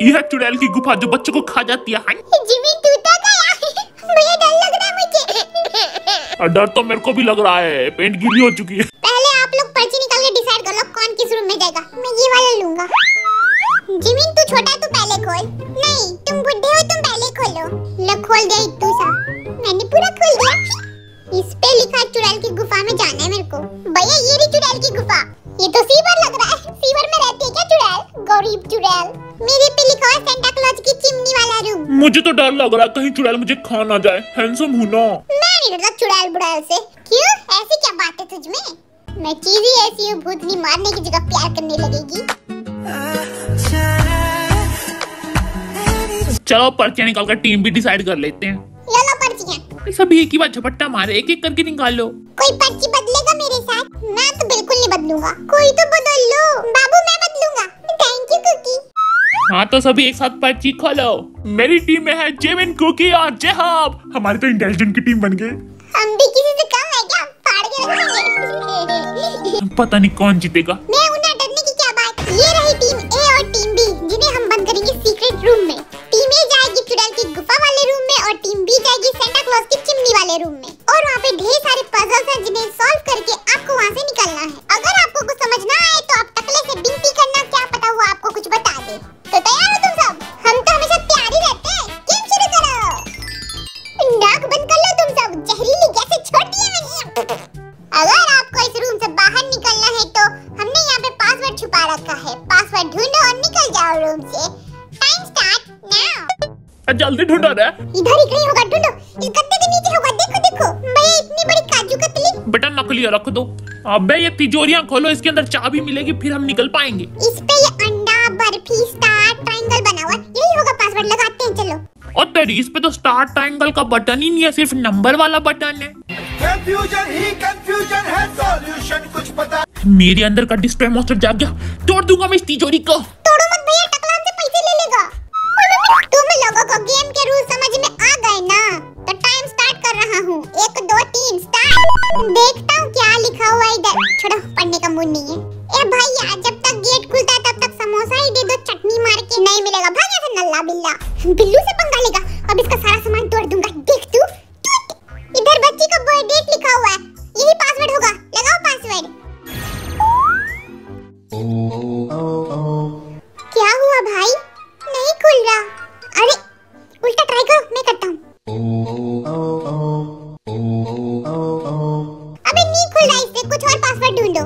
यह चुड़ैल की गुफा जो बच्चों को खा जाती है? जिमी तू तो गया मुझे डर लग रहा है मुझे। डर तो मेरे को भी लग रहा है। पेंट गीली हो चुकी है। पहले आप लोग पर्ची निकाल के डिसाइड कर लो कौन किस रूम में जाएगा। मैं ये वाला लूँगा। जिमिन तू छोटा तू पहले खोल। नहीं तुम बुढ़े हो तुम पहले खोलो। लो खोल दे तू सा। मैंने पूरा खोल दिया। इस पे लिखा चुड़ैल की गुफा में जाना है मेरे को। भैया ये रही चुड़ैल की गुफा। ये तो सीवर लग रहा है। सीवर में रहती है क्या चुड़ैल? गरीब चुड़ैल। मेरे पे लिखा है सेंटा क्लॉज की चिमनी वाला रूम। मुझे तो डर लग रहा है कहीं चुड़ैल मुझे खा ना जाए। हैंडसम हूँ ना। मैं नहीं डरता चुड़ैल बुड़ैल से। क्यों? ऐसी क्या बात है तुझ में? मैं चीज़ ही ऐसी हूँ भूतनी मारने की जगह प्यार करने लगेगी। चलो पर्चियाँ निकाल कर टीम भी डिसाइड कर लेते हैं। ये लो पर्चियाँ। सब एक ही बार झपट्टा मारे एक एक करके निकाल। लो कोई पर्ची बदलेगा मेरे साथ? मैं तो बिल्कुल नहीं बदलूँगा। कोई तो बदल लो। बाबू मैं बदलूँगा। थैंक यू कुकी हाँ तो सभी एक साथ पर्ची खोलो। मेरी टीम में है जेविन कुकी और जेहाब। हमारी तो इंटेलिजेंट की टीम बन गई। हम भी किसी से कम है क्या? फाड़ के पता नहीं कौन जीतेगा। मैं उन्हें डरने की क्या बात? ये रही टीम ए और टीम बी जिन्हें हम बंद करेंगे सीक्रेट रूम में। टीम ए जाएगी चुड़ैल की गुफा वाले रूम में और टीम बी जाएगी सेंटा क्लॉज की चिमनी वाले रूम में। और वहाँ पे ढेर सारे पजल्स हैं जिन्हें सॉल्व करके आपको वहाँ से निकलना जल्दी ढूंढो रे इधर ही होगा ढूंढो। इस गद्दे के नीचे होगा देखो देखो। भैया इतनी बड़ी काजू कतली। बेटा नकली रख दो। अबे ये तिजोरियाँ खोलो इसके अंदर चाबी मिलेगी फिर हम निकल पाएँगे। इस पे ये अंडा बर्फ़ी स्टार ट्रायंगल बना हुआ है। यही होगा पासवर्ड लगाते हैं चलो। और तेरी इस पे तो स्टार ट्रायंगल का बटन ही नहीं है सिर्फ़ नंबर वाला बटन है। कंफ्यूजन ही कंफ्यूजन है सॉल्यूशन कुछ पता मेरे अंदर का डिस्प्ले मॉन्स्टर जाग गया। तोड़ दूँगा मैं इस तिजोरी को। तोड़ो मत भैया तुम लोगों को गेम के रूल समझ में आ गए ना? तो टाइम स्टार्ट कर रहा हूँ। एक, दो, तीन स्टार्ट देखता हूँ क्या लिखा हुआ इधर। छोड़ो, पढ़ने का मूड नहीं है। ए भैया, जब तक गेट खुलता है, तब तक समोसा ही दे दो, चटनी मार के। नहीं मिलेगा। भाग यहाँ नल्ला बिल्ला। बिल्लू से पंगा लेगा। अब इसका सारा सामान तोड़ दूँगा। देख तू। इधर बच्ची का बर्थडे लिखा हुआ है। यही पासवर्ड होगा। लगाओ पासवर्ड पासवर्ड ढूंढो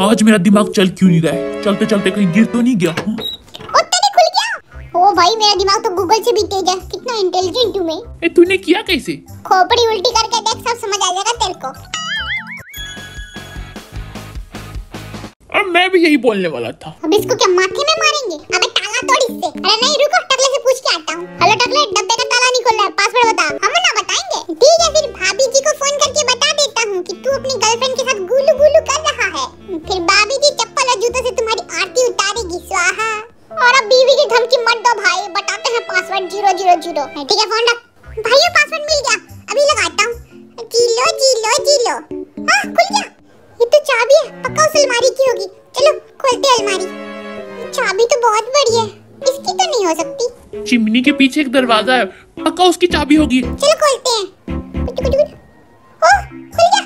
आज मेरा दिमाग चल क्यों नहीं रहा है? चलते चलते कहीं गिर तो नहीं गया। हाँ? ओ तेरे खुल गया। ओ भाई मेरा दिमाग तो गूगल से भी तेज है। कितना इंटेलिजेंट हूँ मैं। ए तूने किया कैसे? खोपड़ी उल्टी करके देख सब समझ आ जाएगा तेरे को। और मैं भी यही बोलने वाला था। अब इसको क्या माथे में मारेंगे? अबे ताला तोड़ इससे। अरे नहीं रुको टकले से पूछ के आता हूँ। हेलो टकले डब्बे का ताला नहीं खुल रहा है। पासवर्ड बता। हम ना बताएँगे हो सकती? चिमनी के पीछे एक दरवाज़ा है। पक्का उसकी चाबी होगी। चलो खोलते हैं। कुट कुट कुट ओ खुल गया।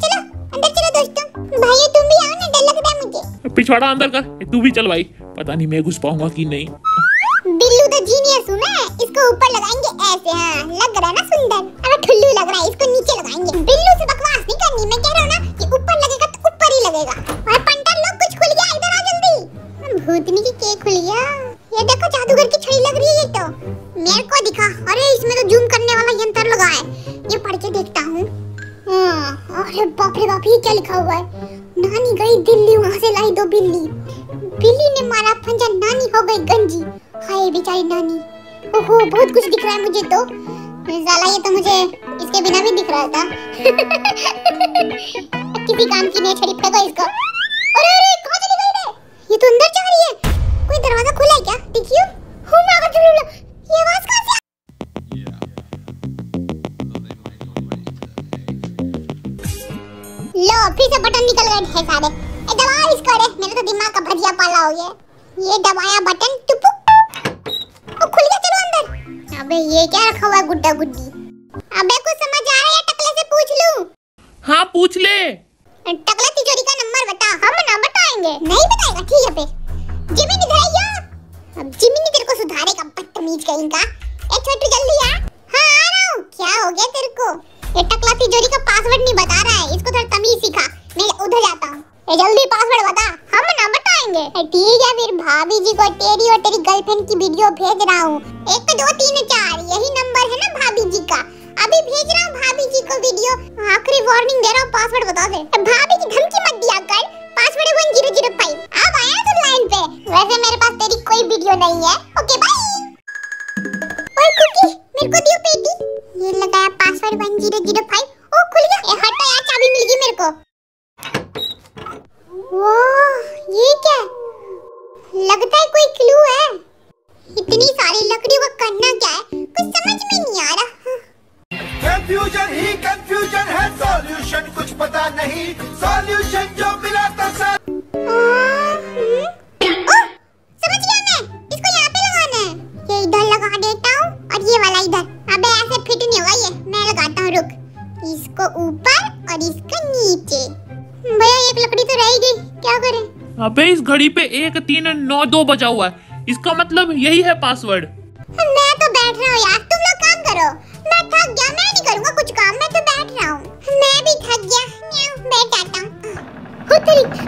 चलो अंदर चलो दोस्तों। भाई तुम भी आओ ना डर लग रहा है मुझे। पिछवाड़ा अंदर कर। तू भी चल भाई। पता नहीं मैं घुस पाऊँगा कि नहीं। बिल्लू तो जीनियस हूँ मैं। इसको ऊपर लगाएँगे ऐसे हाँ। लग रहा है ना सुंदर। अरे ठुल्लू लग रहा है इसको नीचे लगाएँगे। बिल्लू से बकवास नहीं करनी। मैं कह रहा हूँ ना कि ऊपर लगेगा तो ऊपर ही लगेगा। और पंटर लोग कुछ खुल गया इधर आ जल्दी। भूतनी की केक खुल गया। ये देखो जादूगर की छड़ी लग रही है ये तो। मेरे को दिखा। अरे इसमें तो जूम करने वाला यंत्र लगा है। ये पढ़ के देखता हूँ। हाँ, अरे बाप रे बाप ये क्या लिखा हुआ है? नानी गई दिल्ली वहाँ से लाई दो बिल्ली। बिल्ली ने मारा पंजा नानी हो गई गंजी। हाय बेचारी नानी। ओहो बहुत कुछ दिख रहा है मुझे तो। साला ये तो मुझे इसके बिना भी दिख रहा था। किसी काम की नहीं छड़ी फेंको इसको। अरे अरे कहाँ चली गई रे? ये तो अंदर जा रही है। कोई दरवाज़ा फिर से बटन निकल गए ढेर सारे। ए दबा इसको रे मेरा तो दिमाग का भजिया पाला हो गया ये दबाया बटन टुपुक ओ खुल गया चलो अंदर। अबे ये क्या रखा हुआ है गुड्डा गुड्डी? अबे कुछ समझ आ रहा है टकले से पूछ लूँ? हाँ पूछ ले। टकला तिजोरी का नंबर बता। हम ना बताएँगे। नहीं बताएगा ठीक है फिर। पासवर्ड बता हम ना बताएँगे। ठीक है फिर भाभी जी को तेरी और तेरी गर्लफ्रेंड की वीडियो भेज रहा हूँ। एक, दो, तीन, चार, यही नंबर है ना भाभी जी का। अभी भेज रहा हूँ भाभी जी को वीडियो। आखिरी वार्निंग दे रहा हूँ पासवर्ड बता दे। भाभी की धमकी मत दिया कर। Password one zero zero five अब आया तो लाइन पे। वैसे मेरे पास तेरी कोई वीडियो नहीं है। ओके बाय ओए, कुकी, मेरे को दियो पेटी। ये लगाया password one zero zero five ओ खुल गया ए हटा यार चाबी मिल गई मेरे को वाह ये क्या लगता है कोई क्लू है। इतनी सारी लकड़ियों का करना क्या है? कुछ समझ में नहीं आ रहा। कंफ्यूजन ही कंफ्यूजन है। सॉल्यूशन कुछ पता नहीं। सॉल्यूशन जो मिला तो सब। अबे, इस घड़ी पे एक, तीन, नौ, दो बजा हुआ है। इसका मतलब यही है पासवर्ड मैं तो बैठ रहा हूँ यार, तुम लोग काम करो। मैं थक गया, मैं नहीं करूँगा कुछ काम, मैं तो बैठ रहा हूँ। मैं भी थक गया। मैं बैठ जाता हूँ।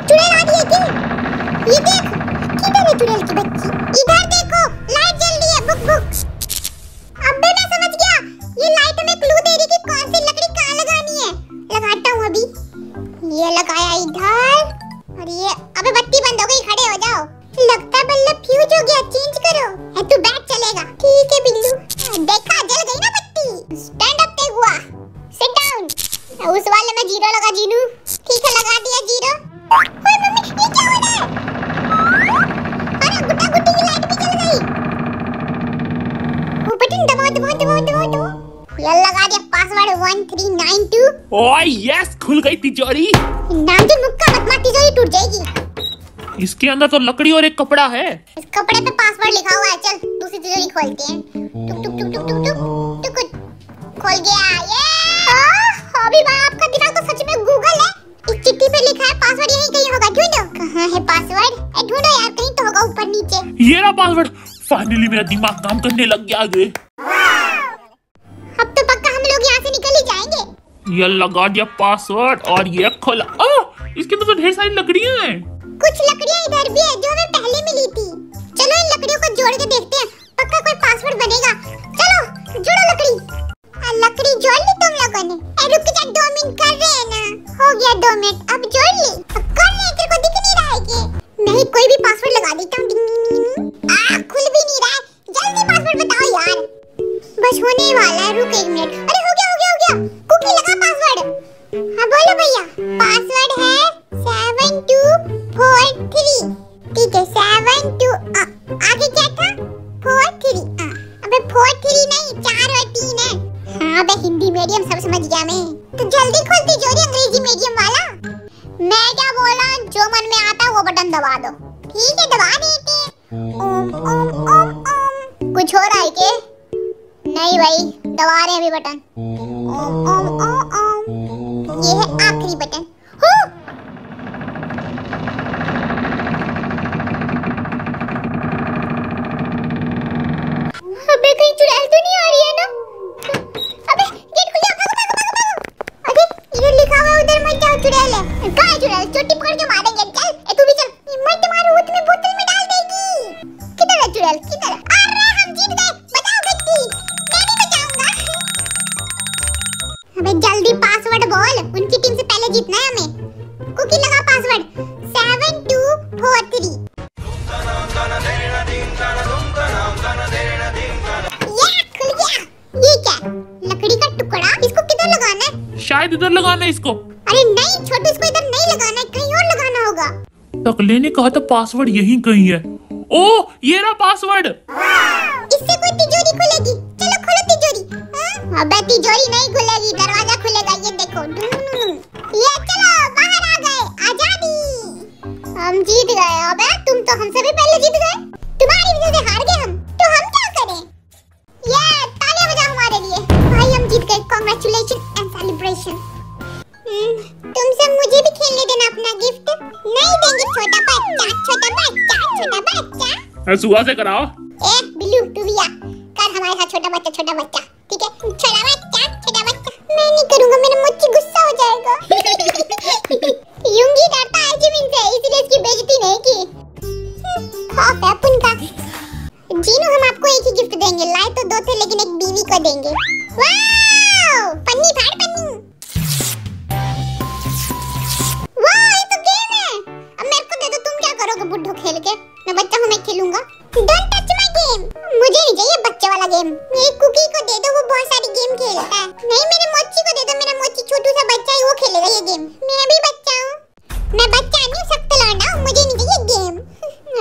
चुड़ैल आ रही है ये देख, किधर है चुड़ैल की बच्ची? इधर। उस वाले में ज़ीरो लगा जीनू। ठीक है लगा दिया ज़ीरो। ओए मम्मी ये क्या हो रहा है? अरे गुड्डा गुड्डी की लाइट भी जल गई। वो बटन दबाओ दबाओ दबाओ दबाओ दबाओ। ये लगा दिया पासवर्ड 1392 ओह यस खुल गई तिजोरी। मुक्का मत मार तिजोरी टूट जाएगी। इसके अंदर तो लकड़ी और एक कपड़ा है। इस कपड़े पे पासवर्ड लिखा हुआ है चल दूसरी तिजोरी खोलते हैं। टुक टुक टुक टुक टुक टुक खोल गया ये अभी भाई आपका दिमाग तो सच में गूगल है। इस चिट्ठी पे लिखा है पासवर्ड यहीं कहीं होगा ढूंढो कहाँ है पासवर्ड ए ढूंढो यार कहीं तो होगा ऊपर नीचे। ये रहा पासवर्ड फाइनली मेरा दिमाग काम करने लग गया आगे। अब तो पक्का हम लोग यहाँ से निकल ही जाएँगे। ये लगा दिया पासवर्ड और ये खोला। आ, इसके अंदर तो ढेर सारी लकड़ियाँ हैं। कुछ लकड़ियाँ इधर दबा रहे हैं अभी बटन। ये है आखिरी बटन। हो! चुड़ैल तो पकड़ के मारेंगे, चल। ए, तू भी चल। मत मारो, वो तुम्हें बोतल में डाल देगी। किधर है चुड़ैल? किधर इसको। अरे नहीं छोटू इसको इधर नहीं लगाना है कहीं और लगाना होगा। टकले ने कहा था पासवर्ड यहीं कहीं है। ओ ये रहा पासवर्ड। इससे कोई तिजोरी खुलेगी। चलो खोलो तिजोरी। हाँ? अबे तिजोरी नहीं खुलेगी दरवाज़ा खुलेगा ये देखो। ये चलो बाहर आ गए आज़ादी। हम जीत गए। अबे तुम तो हमसे भी पहले जीत गए। तुम्हारी वजह से हार गए हम। तो हम क्या करें? ये तालियाँ बजाओ हमारे लिए। भाई हम जीत गए। कांग्रेचुलेशन एंड सेलिब्रेशन मुझे भी खेलने देना अपना गिफ्ट नहीं देंगे छोटा बच्चा छोटा बच्चा छोटा बच्चा। सुहा से कराओ। ए बिल्लू तू भी आ। कर हमारे साथ छोटा बच्चा छोटा बच्चा ठीक है? छोटा बच्चा छोटा बच्चा। मैं नहीं करूँगा मेरा गुस्सा हो जाएगा। यूँगी डरता है जिमिन से इसलिए इसकी बेइज्जती नहीं की। खौफ है अपन का। जीनू हम आपको एक ही गिफ्ट देंगे। लाए तो दो थे लेकिन एक बीवी को देंगे। वाओ! पन्नी फाड़। गेम। मेरी कुकी को दे दो, वो बहुत सारी गेम खेलता है। नहीं, मेरे मोची को दे दो, मेरा मोची छोटू सा बच्चा है, वो खेलेगा ये गेम। मैं भी बच्चा हूँ। मैं बच्चा नहीं सख्त लौंडा मुझे नहीं चाहिए गेम।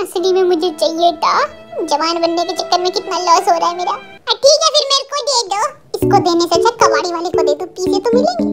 असली में मुझे चाहिए था। जवान बनने के चक्कर में कितना लॉस हो रहा है मेरा। ठीक है, फिर मेरे को दे दो। इसको देने से अच्छा कबाड़ी वाले को दे दो, पीसे तो मिलेंगे।